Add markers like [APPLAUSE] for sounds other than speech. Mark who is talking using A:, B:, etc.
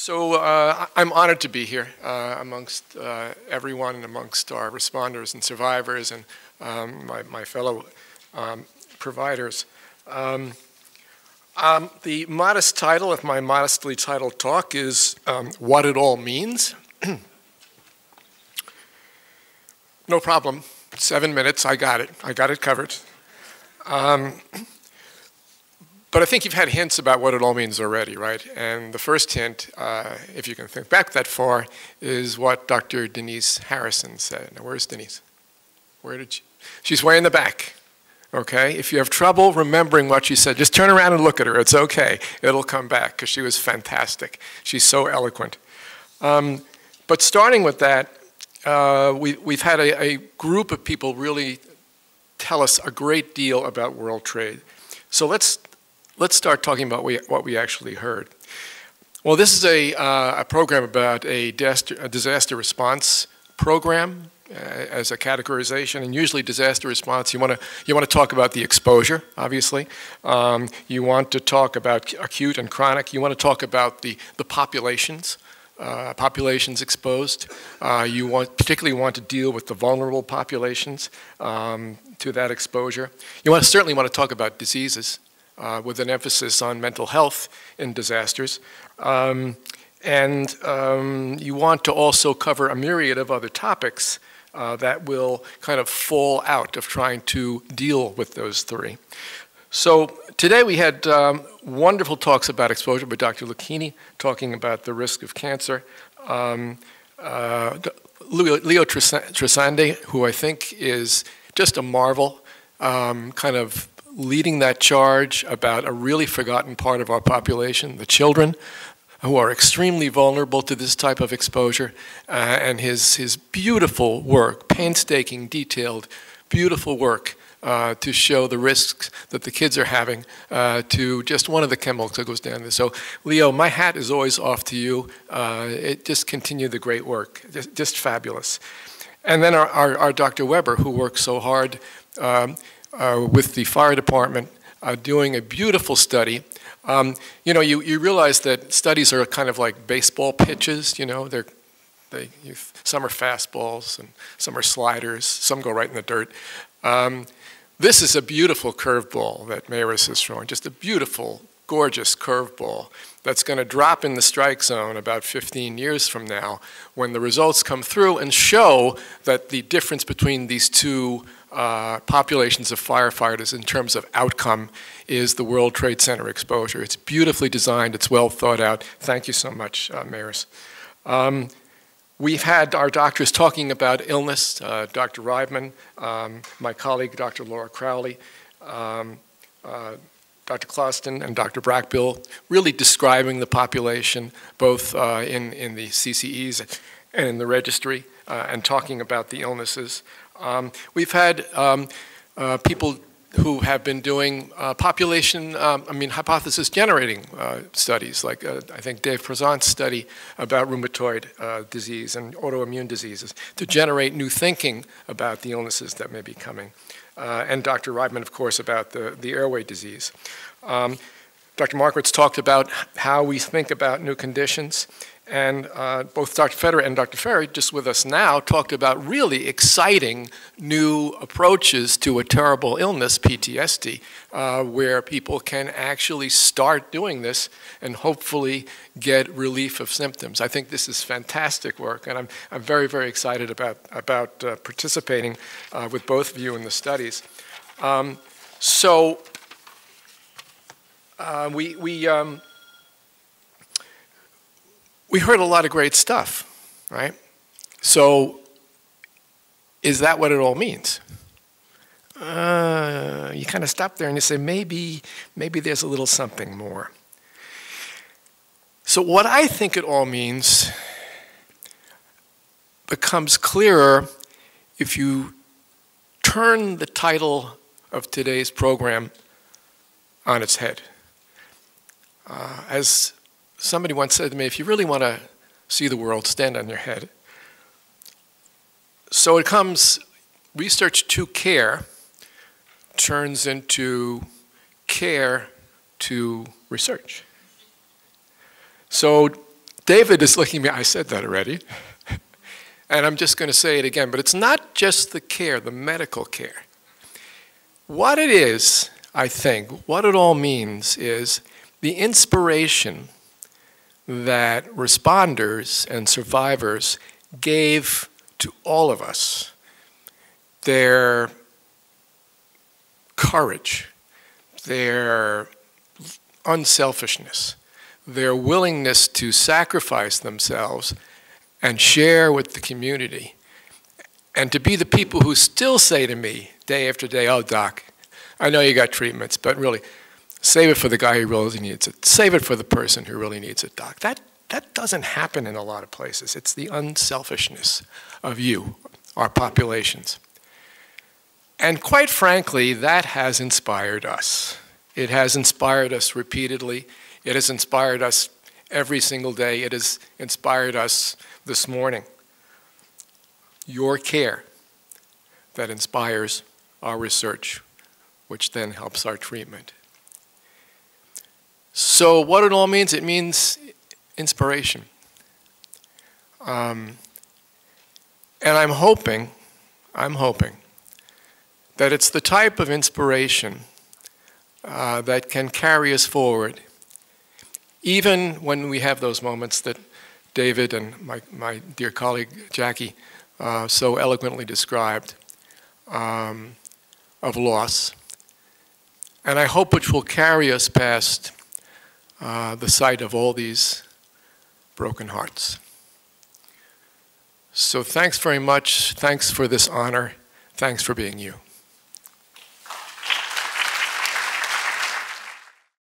A: So uh, I'm honored to be here uh, amongst uh, everyone and amongst our responders and survivors and um, my, my, fellow um, providers. Um, um the modest title of my modestly titled talk is um, What It All Means. [CLEARS THROAT] no problem. Seven minutes, I got it. I got it covered. But I think you've had hints about what it all means already, right? And the first hint, uh, if you can think back that far, is what Dr. Denise Harrison said. Now, where's Denise? Where did she? She's way in the back, okay? If you have trouble remembering what she said, just turn around and look at her. It's okay. It'll come back because she was fantastic. She's so eloquent. Um, but starting with that, uh, we, we've had a, a group of people really tell us a great deal about world trade. So let's let's start talking about what we actually heard. Well, this is a, uh, a program about a disaster, a disaster response program uh, as a categorization, and usually disaster response, you want to you want to talk about the exposure, obviously. Um, you want to talk about acute and chronic. You want to talk about the the populations. Uh, populations exposed. Uh, you want, particularly want to deal with the vulnerable populations um, to that exposure. You want, certainly want to talk about diseases uh, with an emphasis on mental health in disasters. Um, and um, you want to also cover a myriad of other topics uh, that will kind of fall out of trying to deal with those three. So today we had um, wonderful talks about exposure by Dr. Lucchini, talking about the risk of cancer. Um, uh, Leo Trasande, who I think is just a marvel, um, kind of leading that charge about a really forgotten part of our population, the children, who are extremely vulnerable to this type of exposure, uh, and his, his beautiful work, painstaking, detailed, beautiful work uh, to show the risks that the kids are having uh, to just one of the chemicals that goes down there. So, Leo, my hat is always off to you. Uh, it just continue the great work, just, just fabulous. And then our, our, our, Dr. Webber, who works so hard. Um, with the fire department uh, doing a beautiful study. Um, you know, you, you realize that studies are kind of like baseball pitches, you know, they're, they, you, some are fastballs and some are sliders, some go right in the dirt. Um, this is a beautiful curveball that Mayris is throwing, just a beautiful, gorgeous curveball that's going to drop in the strike zone about 15 years from now when the results come through and show that the difference between these two uh, populations of firefighters in terms of outcome is the World Trade Center exposure. It's beautifully designed, it's well thought out. Thank you so much, uh, Mayris. Um, we've had our doctors talking about illness, uh, Dr. Reibman, um, my colleague, Dr. Laura Crowley, um, uh, Dr. Clouston and Dr. Brackbill, really describing the population, both uh, in, in the CCEs and in the registry, uh, and talking about the illnesses. Um, we've had um, uh, people who have been doing uh, population, um, I mean, hypothesis generating uh, studies, like uh, I think Dave Prezant's study about rheumatoid uh, disease and autoimmune diseases, to generate new thinking about the illnesses that may be coming. Uh, and Dr. Reibman, of course, about the, the airway disease. Um, Dr. Markowitz talked about how we think about new conditions. And uh, both Dr. Federer and Dr. Ferry, just with us now, talked about really exciting new approaches to a terrible illness, PTSD, uh, where people can actually start doing this and hopefully get relief of symptoms. I think this is fantastic work, and I'm, I'm very, very excited about, about uh, participating uh, with both of you in the studies. Um, so uh, we, we um, we heard a lot of great stuff, right? So, is that what it all means? Uh, you kind of stop there and you say, maybe, maybe there's a little something more. So, what I think it all means becomes clearer if you turn the title of today's program on its head. Uh, as somebody once said to me, if you really want to see the world, stand on your head. So it comes, research to care turns into care to research. So David is looking at me, I said that already. [LAUGHS] and I'm just going to say it again, but it's not just the care, the medical care. What it is, I think, what it all means is the inspiration that responders and survivors gave to all of us, their courage, their unselfishness, their willingness to sacrifice themselves and share with the community, and to be the people who still say to me day after day, oh, doc, I know you got treatments, but really, save it for the guy who really needs it. Save it for the person who really needs it, doc. That, that doesn't happen in a lot of places. It's the unselfishness of you, our populations. And quite frankly, that has inspired us. It has inspired us repeatedly. It has inspired us every single day. It has inspired us this morning. Your care that inspires our research, which then helps our treatment. So, what it all means, it means inspiration. Um, and I'm hoping, I'm hoping, that it's the type of inspiration uh, that can carry us forward even when we have those moments that David and my, my dear colleague Jackie uh, so eloquently described um, of loss. And I hope which will carry us past uh, the sight of all these broken hearts. So thanks very much. Thanks for this honor. Thanks for being you.